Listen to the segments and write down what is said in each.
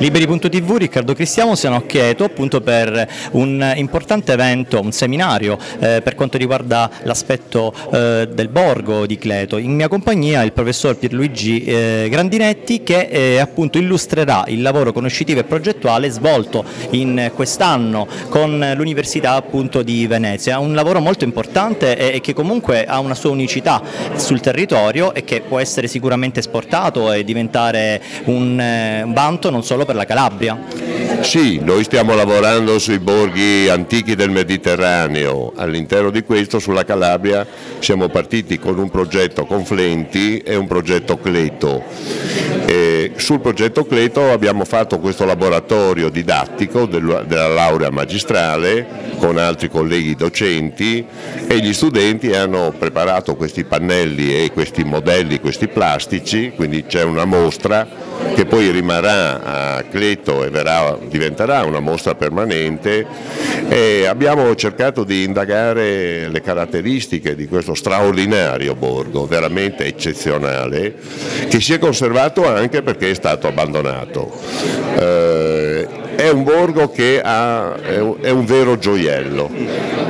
Liberi.tv, Riccardo Cristiano, siamo a Chieto appunto per un importante evento, un seminario eh, per quanto riguarda l'aspetto eh, del borgo di Cleto. In mia compagnia il professor Pierluigi eh, Grandinetti che eh, appunto illustrerà il lavoro conoscitivo e progettuale svolto in quest'anno con l'Università appunto di Venezia. Un lavoro molto importante e, e che comunque ha una sua unicità sul territorio e che può essere sicuramente esportato e diventare un, eh, un vanto non solo per la Calabria. Sì, noi stiamo lavorando sui borghi antichi del Mediterraneo, all'interno di questo sulla Calabria siamo partiti con un progetto Conflenti e un progetto Cleto. E sul progetto Cleto abbiamo fatto questo laboratorio didattico della laurea magistrale con altri colleghi docenti e gli studenti hanno preparato questi pannelli e questi modelli, questi plastici, quindi c'è una mostra che poi rimarrà a Cleto e verrà, diventerà una mostra permanente e abbiamo cercato di indagare le caratteristiche di questo straordinario borgo, veramente eccezionale, che si è conservato anche perché è stato abbandonato. Eh, è un borgo che ha, è un vero gioiello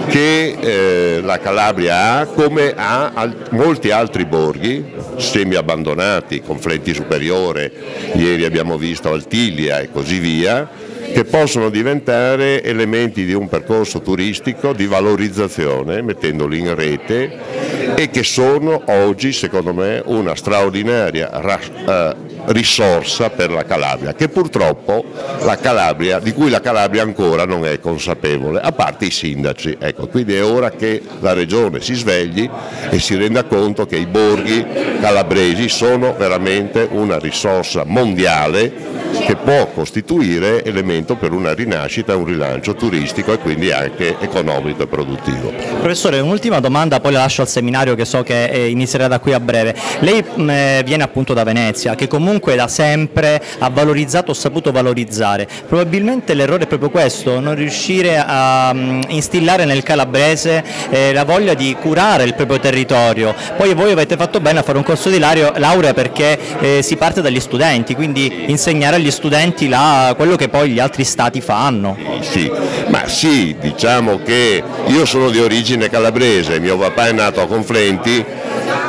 che eh, la Calabria ha come ha al, molti altri borghi semi abbandonati, Conflenti Superiore, ieri abbiamo visto Altilia e così via, che possono diventare elementi di un percorso turistico di valorizzazione mettendoli in rete e che sono oggi secondo me una straordinaria eh, risorsa per la Calabria, che purtroppo la Calabria, di cui la Calabria ancora non è consapevole, a parte i sindaci. Ecco, quindi è ora che la Regione si svegli e si renda conto che i borghi calabresi sono veramente una risorsa mondiale che può costituire elemento per una rinascita, un rilancio turistico e quindi anche economico e produttivo. Professore, un'ultima domanda, poi la lascio al seminario che so che eh, inizierà da qui a breve. Lei mh, eh, viene appunto da Venezia, che comunque da sempre ha valorizzato, o saputo valorizzare. Probabilmente l'errore è proprio questo, non riuscire a mh, instillare nel calabrese eh, la voglia di curare il proprio territorio. Poi voi avete fatto bene a fare un corso di laurea perché eh, si parte dagli studenti, quindi insegnare agli studenti là, quello che poi gli altri stati fanno. Sì, ma sì, diciamo che io sono di origine calabrese, mio papà è nato a Conflenti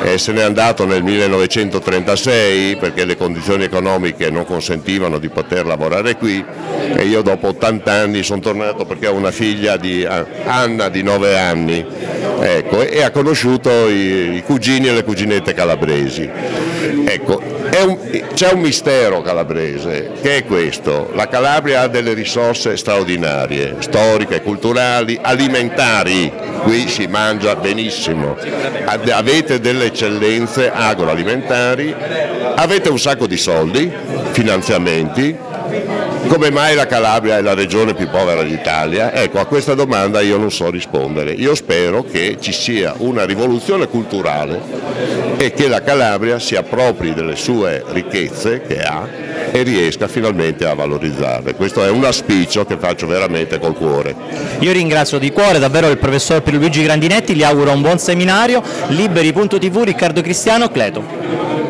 e se n'è andato nel 1936 perché le condizioni economiche non consentivano di poter lavorare qui e io dopo 80 anni sono tornato perché ho una figlia di Anna di 9 anni ecco, e ha conosciuto i, i cugini e le cuginette calabresi. Ecco, c'è un mistero calabrese che è questo, la Calabria ha delle risorse straordinarie, storiche, culturali, alimentari, qui si mangia benissimo, avete delle eccellenze agroalimentari, avete un sacco di soldi, finanziamenti, come mai la Calabria è la regione più povera d'Italia? Ecco, a questa domanda io non so rispondere. Io spero che ci sia una rivoluzione culturale e che la Calabria si appropri delle sue ricchezze che ha e riesca finalmente a valorizzarle. Questo è un auspicio che faccio veramente col cuore. Io ringrazio di cuore davvero il professor Pierluigi Grandinetti, gli auguro un buon seminario, liberi.tv Riccardo Cristiano, Cleto.